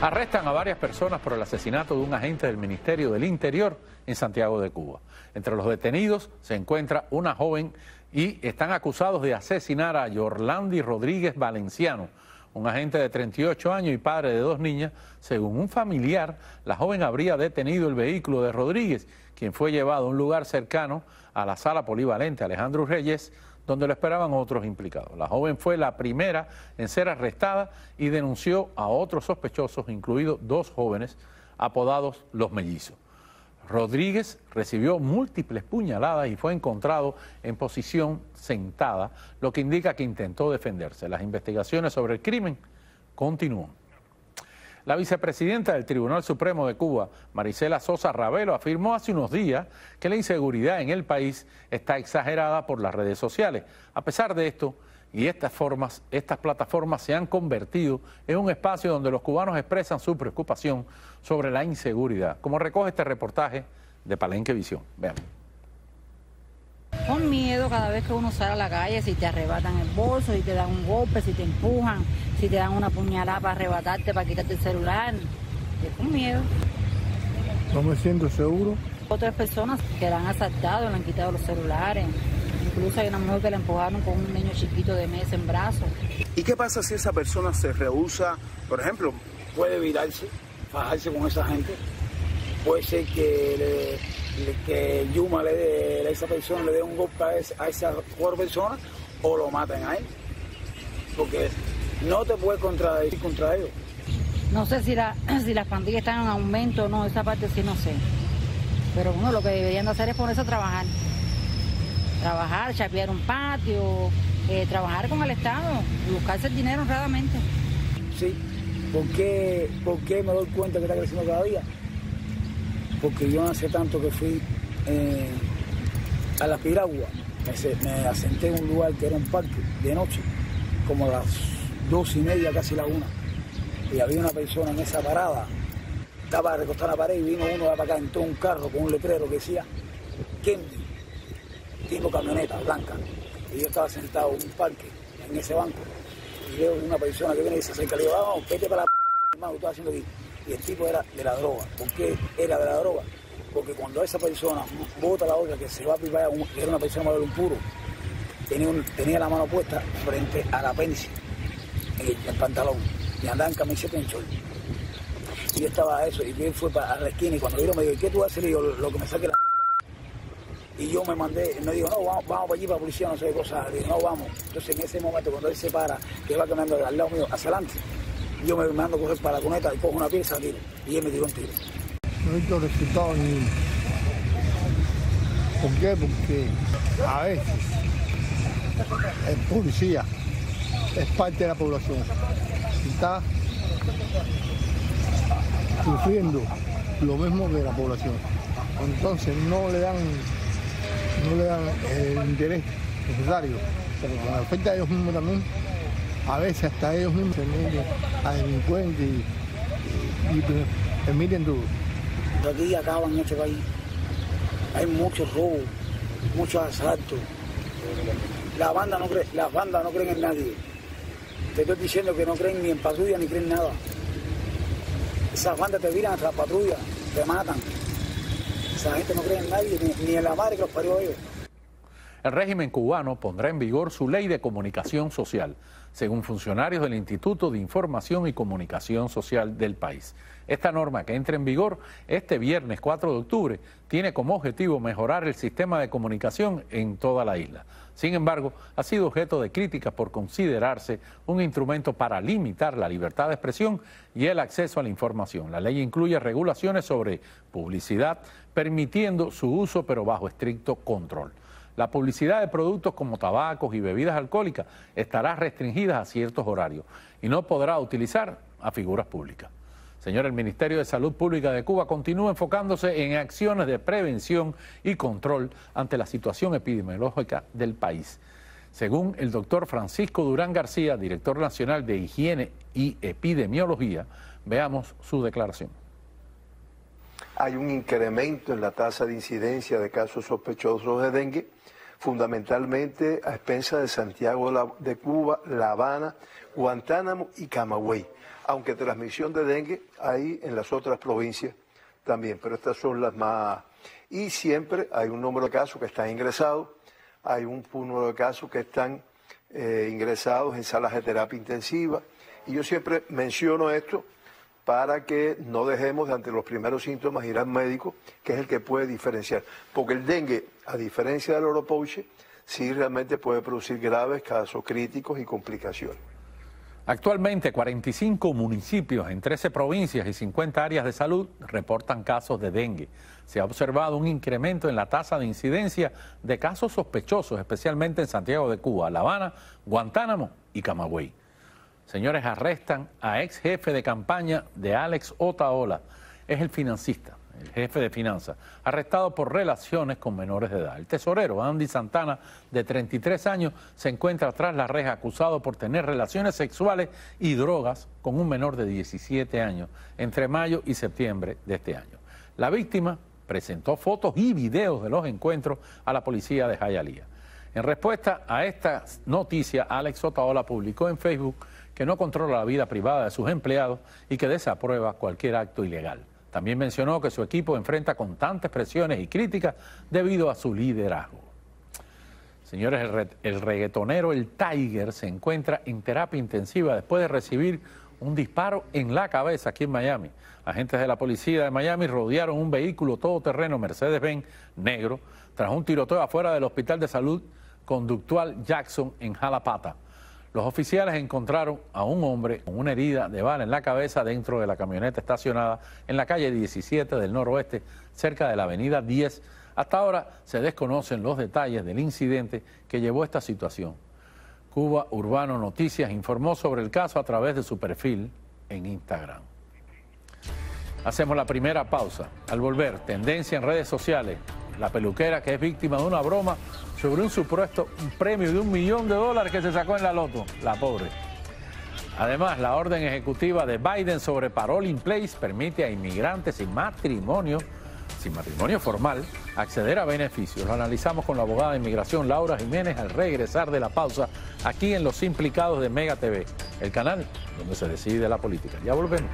Arrestan a varias personas por el asesinato de un agente del Ministerio del Interior en Santiago de Cuba. Entre los detenidos se encuentra una joven y están acusados de asesinar a Yorlandi Rodríguez Valenciano, un agente de 38 años y padre de dos niñas. Según un familiar, la joven habría detenido el vehículo de Rodríguez, quien fue llevado a un lugar cercano a la sala polivalente Alejandro Reyes, donde lo esperaban otros implicados. La joven fue la primera en ser arrestada y denunció a otros sospechosos, incluidos dos jóvenes apodados los mellizos. Rodríguez recibió múltiples puñaladas y fue encontrado en posición sentada, lo que indica que intentó defenderse. Las investigaciones sobre el crimen continúan. La vicepresidenta del Tribunal Supremo de Cuba, Marisela Sosa Ravelo, afirmó hace unos días que la inseguridad en el país está exagerada por las redes sociales. A pesar de esto, y estas formas, estas plataformas se han convertido en un espacio donde los cubanos expresan su preocupación sobre la inseguridad, como recoge este reportaje de Palenque Visión. Vean. Con miedo cada vez que uno sale a la calle, si te arrebatan el bolso, si te dan un golpe, si te empujan, si te dan una puñalada para arrebatarte, para quitarte el celular. Es con miedo. No me siento seguro. Otras personas que la han asaltado, le han quitado los celulares. Incluso hay una mujer que la empujaron con un niño chiquito de mes en brazos. ¿Y qué pasa si esa persona se rehúsa, por ejemplo, puede virarse, fajarse con esa gente? Puede ser que, que Yuma le dé, esa persona le dé un golpe a esa, a esa cuatro personas o lo maten a él. Porque no te puedes contradecir contra ellos. No sé si, la, si las pandillas están en aumento o no, esa parte sí no sé. Pero bueno, lo que deberían hacer es ponerse a trabajar. Trabajar, chapear un patio, eh, trabajar con el Estado, buscarse el dinero honradamente. Sí, ¿por qué, ¿por qué me doy cuenta que está creciendo cada día? Porque yo hace tanto que fui eh, a la piragua, me, asenté en un lugar que era un parque de noche, como las dos y media, casi la una. Y había una persona en esa parada, estaba recostada en la pared y vino uno de para acá, entró un carro con un letrero que decía Kendi, tipo camioneta blanca. Y yo estaba sentado en un parque, en ese banco, y veo una persona que viene y se acerca, le digo, vamos, vete para la p hermano, ¿qué haciendo aquí? Y el tipo era de la droga. ¿Por qué era de la droga? Porque cuando esa persona bota la otra que se va a pibar, era una persona de un puro, tenía, tenía la mano puesta frente al apéndice, en el, pantalón, y andaba en camiseta en chol. Y yo estaba eso, y él fue para la esquina, y cuando yo me dijo, ¿qué tú haces? Le digo, lo que me saque la y yo me mandé, me dijo, no, vamos, vamos para allí para la policía, no sé qué cosa. Le dije, no, vamos. Entonces en ese momento, cuando él se para, que va caminando al lado mío, hacia adelante, yo me mando a coger para la cuneta y cojo una pieza tiro. Y él me tiró un tiro. No he visto resultados ni. ¿Por qué? Porque a veces el policía es parte de la población. Está sufriendo lo mismo que la población. Entonces no le dan no le dan el interés necesario, pero con la oferta de ellos mismos también, a veces hasta ellos mismos se meten a delincuentes y, y, y permiten todo. Aquí acaban en este país. Hay muchos robos, muchos asaltos. La banda no cree, las bandas no creen en nadie. Te estoy diciendo que no creen ni en patrulla ni creen nada. Esas bandas te viran hasta la patrulla, te matan. Esa gente no cree en nadie, ni, ni en la madre que los parió ellos. El régimen cubano pondrá en vigor su ley de comunicación social, según funcionarios del Instituto de Información y Comunicación Social del país. Esta norma que entra en vigor este viernes 4 de octubre tiene como objetivo mejorar el sistema de comunicación en toda la isla. Sin embargo, ha sido objeto de críticas por considerarse un instrumento para limitar la libertad de expresión y el acceso a la información. La ley incluye regulaciones sobre publicidad, permitiendo su uso pero bajo estricto control. La publicidad de productos como tabacos y bebidas alcohólicas estará restringida a ciertos horarios y no podrá utilizar a figuras públicas. Señor, el Ministerio de Salud Pública de Cuba continúa enfocándose en acciones de prevención y control ante la situación epidemiológica del país. Según el doctor Francisco Durán García, director nacional de Higiene y Epidemiología, veamos su declaración. Hay un incremento en la tasa de incidencia de casos sospechosos de dengue, fundamentalmente a expensas de Santiago de Cuba, La Habana, Guantánamo y Camagüey, aunque transmisión de dengue hay en las otras provincias también, pero estas son las más... Y siempre hay un número de casos que están ingresados, hay un número de casos que están eh, ingresados en salas de terapia intensiva, y yo siempre menciono esto para que no dejemos de ante los primeros síntomas ir al médico, que es el que puede diferenciar. Porque el dengue, a diferencia del oropouche, sí realmente puede producir graves casos críticos y complicaciones. Actualmente 45 municipios en 13 provincias y 50 áreas de salud reportan casos de dengue. Se ha observado un incremento en la tasa de incidencia de casos sospechosos, especialmente en Santiago de Cuba, La Habana, Guantánamo y Camagüey. Señores, arrestan a ex jefe de campaña de Alex Otaola. Es el financista, jefe de finanzas, arrestado por relaciones con menores de edad. El tesorero Andy Santana, de 33 años, se encuentra tras la reja acusado por tener relaciones sexuales y drogas con un menor de 17 años entre mayo y septiembre de este año. La víctima presentó fotos y videos de los encuentros a la policía de Jayalía. En respuesta a esta noticia, Alex Otaola publicó en Facebook que no controla la vida privada de sus empleados y que desaprueba cualquier acto ilegal. También mencionó que su equipo enfrenta constantes presiones y críticas debido a su liderazgo. Señores, el, reggaetonero El Tiger se encuentra en terapia intensiva después de recibir un disparo en la cabeza aquí en Miami. Agentes de la policía de Miami rodearon un vehículo todoterreno Mercedes-Benz negro tras un tiroteo afuera del Hospital de Salud Conductual Jackson en Jalapata. Los oficiales encontraron a un hombre con una herida de bala en la cabeza dentro de la camioneta estacionada en la calle 17 del noroeste, cerca de la avenida 10. Hasta ahora se desconocen los detalles del incidente que llevó a esta situación. Cuba Urbano Noticias informó sobre el caso a través de su perfil en Instagram. Hacemos la primera pausa. Al volver, tendencia en redes sociales. La peluquera que es víctima de una broma sobre un supuesto premio de un millón de dólares que se sacó en la loto, la pobre. Además, la orden ejecutiva de Biden sobre parole in place permite a inmigrantes sin matrimonio, sin matrimonio formal, acceder a beneficios. Lo analizamos con la abogada de inmigración Laura Jiménez al regresar de la pausa aquí en Los Implicados de Mega TV, el canal donde se decide la política. Ya volvemos.